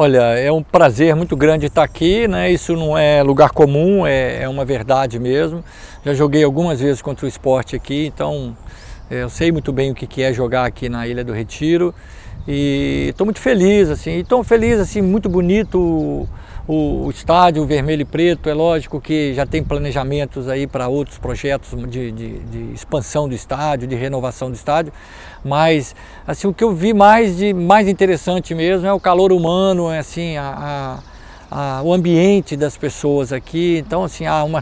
Olha, é um prazer muito grande estar aqui, né? Isso não é lugar comum, é, é uma verdade mesmo. Já joguei algumas vezes contra o esporte aqui, então é, eu sei muito bem o que é jogar aqui na Ilha do Retiro e estou muito feliz, assim, estou feliz, assim, muito bonito o, o, estádio vermelho e preto, é lógico que já tem planejamentos aí para outros projetos de, de, de, expansão do estádio, de renovação do estádio, mas assim, o que eu vi mais de mais interessante mesmo é o calor humano, é assim, a, a, a, o ambiente das pessoas aqui, então assim, há uma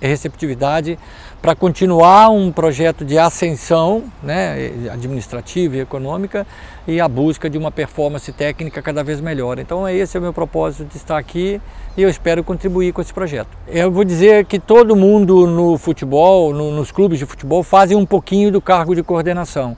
receptividade para continuar um projeto de ascensão né, administrativa e econômica e a busca de uma performance técnica cada vez melhor. Então esse é o meu propósito de estar aqui e eu espero contribuir com esse projeto. Eu vou dizer que todo mundo no futebol, no, nos clubes de futebol, fazem um pouquinho do cargo de coordenação.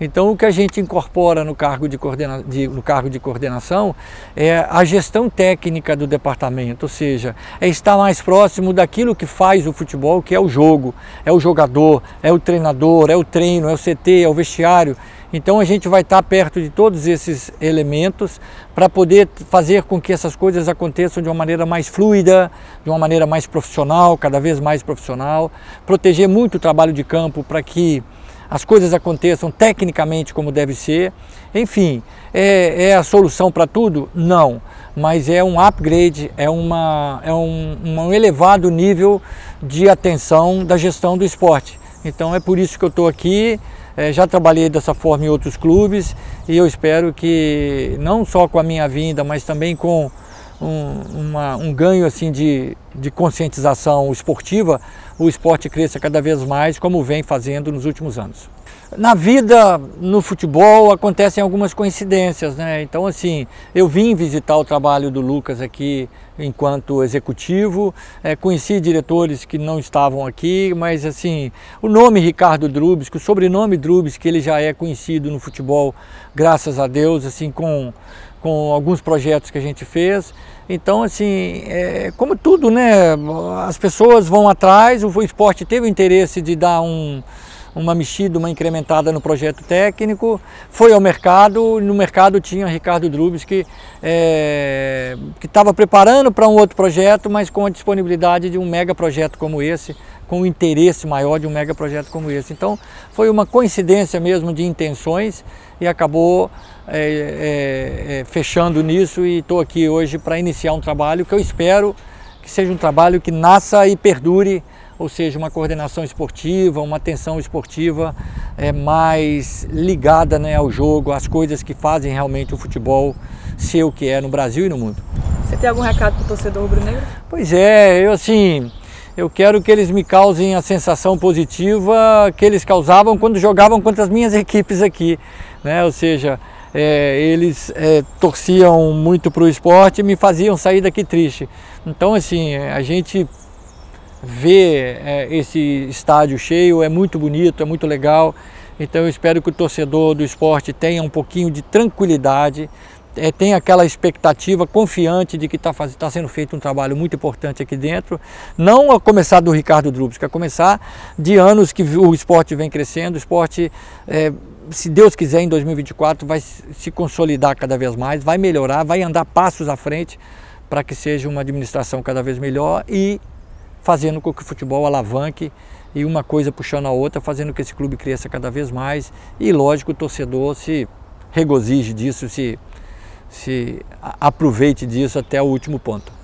Então, o que a gente incorpora no cargo de, coordena, de, no cargo de coordenação é a gestão técnica do departamento, ou seja, é estar mais próximo daquilo que faz o futebol, que é o jogo, é o jogador, é o treinador, é o treino, é o CT, é o vestiário. Então a gente vai estar perto de todos esses elementos para poder fazer com que essas coisas aconteçam de uma maneira mais fluida, de uma maneira mais profissional, cada vez mais profissional, proteger muito o trabalho de campo para que as coisas aconteçam tecnicamente como deve ser. Enfim, é, é a solução para tudo? Não, mas é um upgrade, é, uma, é um, um elevado nível de atenção da gestão do esporte. Então é por isso que eu estou aqui, é, já trabalhei dessa forma em outros clubes e eu espero que não só com a minha vinda, mas também com um, uma, um ganho assim de, de conscientização esportiva, o esporte cresça cada vez mais, como vem fazendo nos últimos anos. Na vida, no futebol, acontecem algumas coincidências, né? Então, assim, eu vim visitar o trabalho do Lucas aqui enquanto executivo, é, conheci diretores que não estavam aqui, mas, assim, o nome Ricardo Drubes, o sobrenome Drubes, que ele já é conhecido no futebol, graças a Deus, assim, com com alguns projetos que a gente fez. Então, assim, é, como tudo, né? As pessoas vão atrás, o esporte teve o interesse de dar um, uma mexida, uma incrementada no projeto técnico, foi ao mercado, no mercado tinha Ricardo Drubes que é, estava preparando para um outro projeto, mas com a disponibilidade de um mega projeto como esse, com o interesse maior de um mega projeto como esse. Então foi uma coincidência mesmo de intenções e acabou é, é, é fechando nisso e estou aqui hoje para iniciar um trabalho que eu espero que seja um trabalho que nasça e perdure ou seja, uma coordenação esportiva, uma atenção esportiva é, mais ligada né, ao jogo, às coisas que fazem realmente o futebol ser o que é no Brasil e no mundo. Você tem algum recado para o torcedor rubro-negro? Pois é, eu assim, eu quero que eles me causem a sensação positiva que eles causavam quando jogavam contra as minhas equipes aqui, né? Ou seja, é, eles é, torciam muito para o esporte e me faziam sair daqui triste. Então, assim, a gente ver é, esse estádio cheio é muito bonito, é muito legal. Então eu espero que o torcedor do esporte tenha um pouquinho de tranquilidade, é, tenha aquela expectativa confiante de que está tá sendo feito um trabalho muito importante aqui dentro. Não a começar do Ricardo Drubs, que a começar de anos que o esporte vem crescendo. O esporte, é, se Deus quiser, em 2024 vai se consolidar cada vez mais, vai melhorar, vai andar passos à frente para que seja uma administração cada vez melhor e fazendo com que o futebol alavanque e uma coisa puxando a outra, fazendo que esse clube cresça cada vez mais e, lógico, o torcedor se regozije disso, se, se aproveite disso até o último ponto.